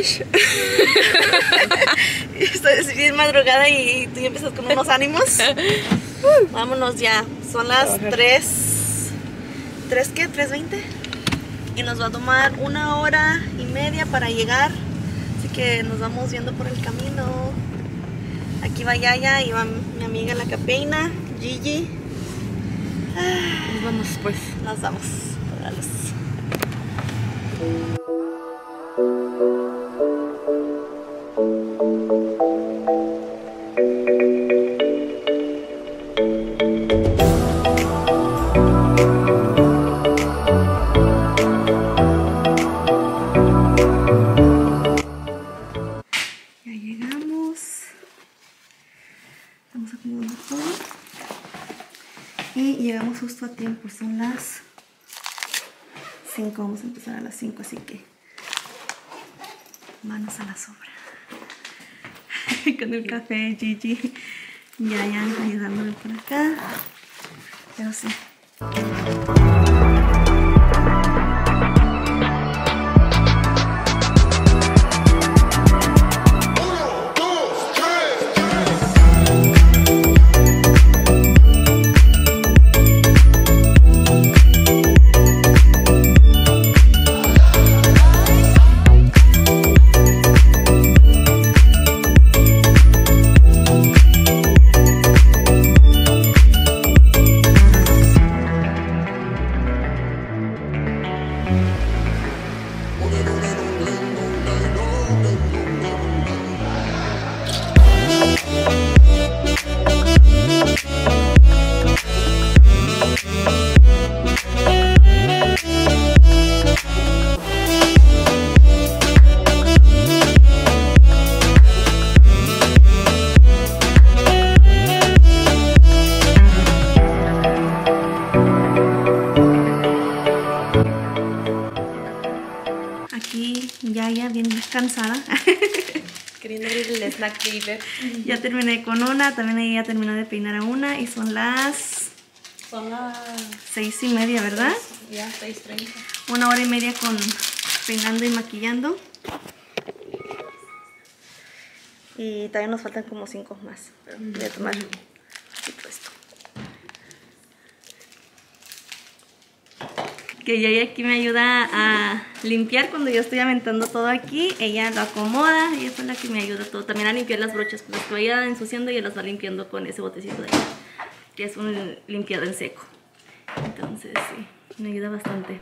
estoy bien madrugada y tú ya empiezas con unos ánimos. Vámonos ya. Son las 3. ¿3 qué? ¿3.20? Y nos va a tomar una hora y media para llegar. Así que nos vamos viendo por el camino. Aquí va Yaya y va mi amiga la capeina, Gigi. Nos vamos pues. Nos vamos. Llegamos justo a tiempo. Son las 5. Vamos a empezar a las 5, así que manos a la sobra. Con el café, Gigi. Ya, ya, ayudándome por acá. Pero sí. Cansada. Queriendo abrir el snack River. ya terminé con una, también ella ya terminó de peinar a una y son las Son las seis y media, ¿verdad? ya 6.30. Una hora y media con peinando y maquillando. Y también nos faltan como cinco más. Pero voy a tomar Que ella aquí me ayuda a limpiar cuando yo estoy aventando todo aquí. Ella lo acomoda, ella es la que me ayuda todo. También a limpiar las brochas que las vaya ensuciando y ella las va limpiando con ese botecito de ahí. Que es un limpiado en seco. Entonces sí, me ayuda bastante.